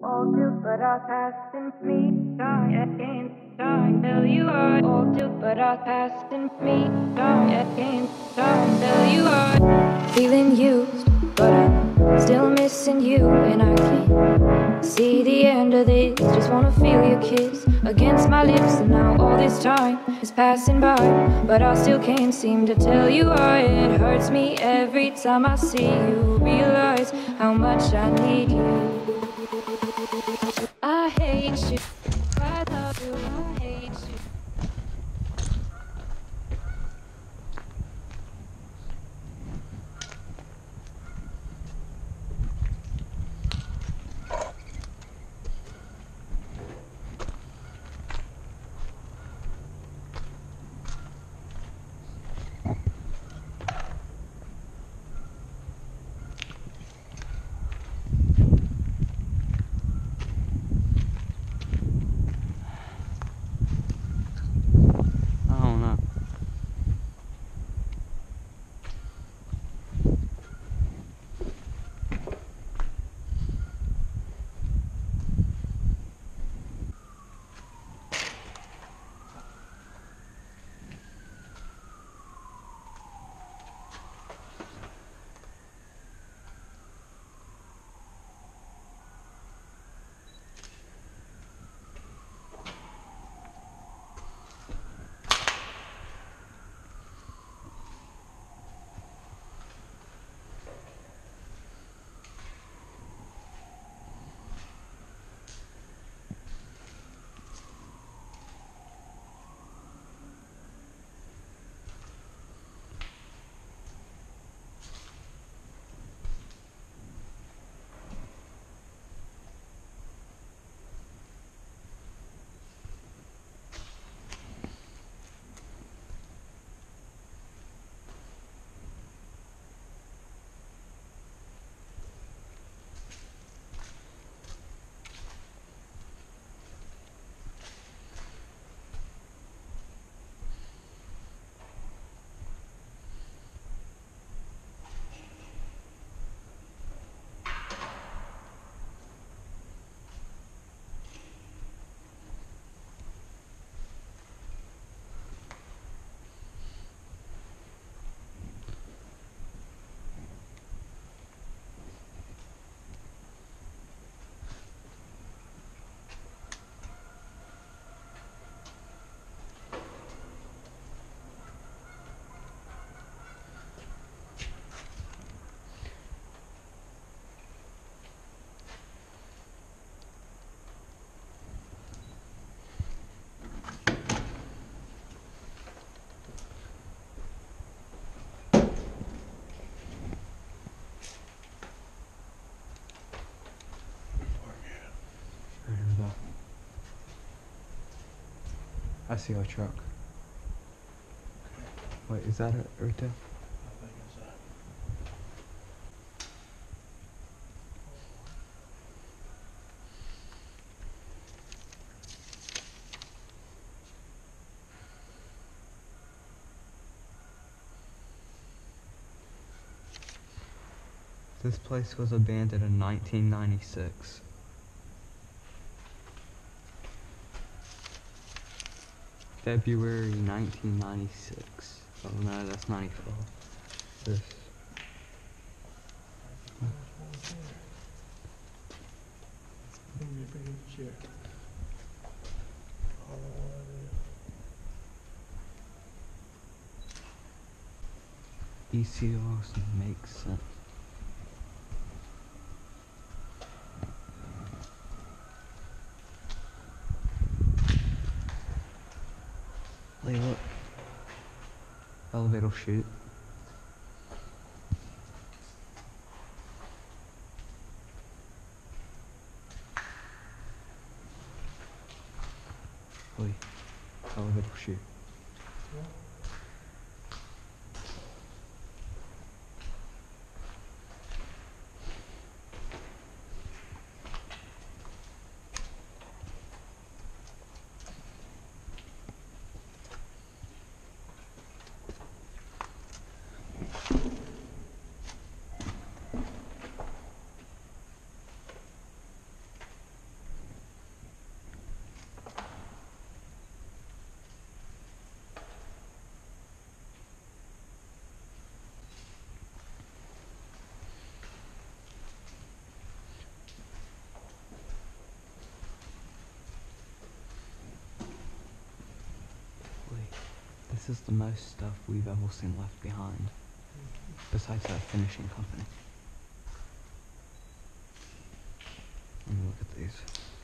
All good, but our past and me die again. Die till you are all good, but our past and me die again. Die till you are feeling used, but I'm still missing you, and I can't see the end of this. Just wanna feel your kiss against my lips, and now all this time is passing by, but I still can't seem to tell you why. It hurts me every time I see you. Realize how much I need you. I see our truck. Wait, is that it right there? This place was abandoned in 1996. February 1996. Oh no, that's 94. This. ECOs makes sense. Hey, look. Elevator shoot. Oi. Elevator shoot. This is the most stuff we've ever seen left behind. Besides that finishing company. Let me look at these.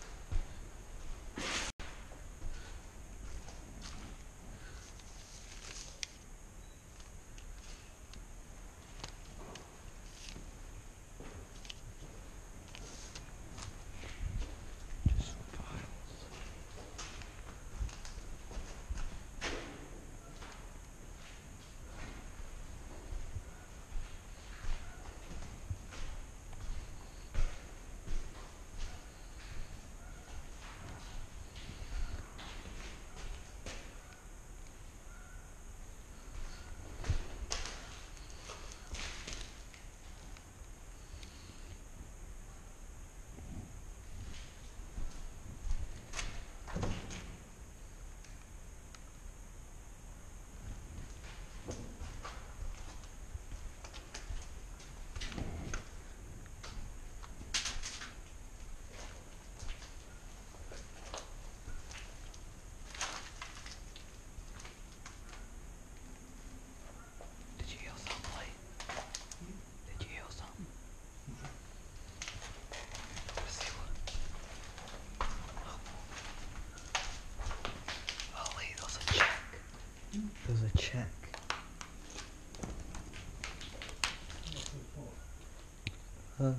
Uh,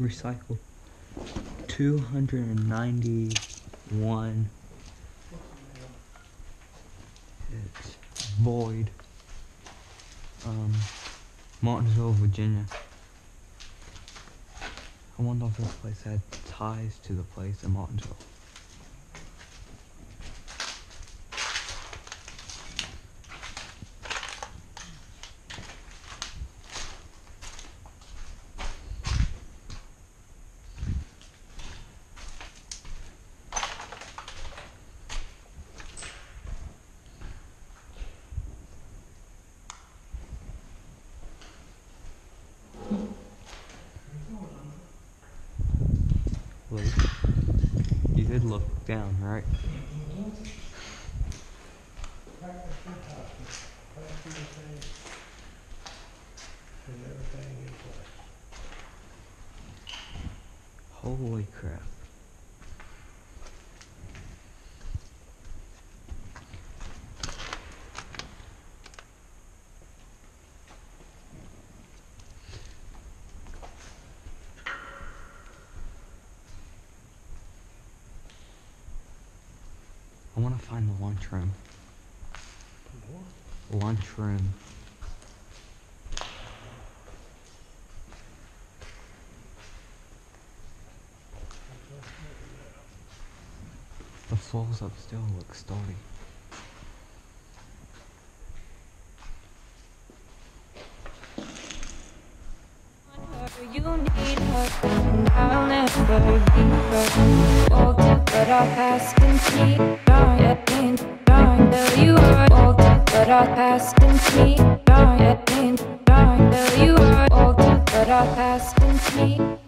recycle. Two hundred and ninety-one. It's void. Um, Martinsville, Virginia. I wonder if this place had ties to the place in Martinsville. Look. You did look down, right? Holy crap. I want to find the lunchroom. Lunchroom. The floors up still look stony. You need her, and I'll never be. Older, but I'll pass complete. Dying, dying, till you are older, but I'll pass complete. Dying, dying, till you are older, but I'll pass complete.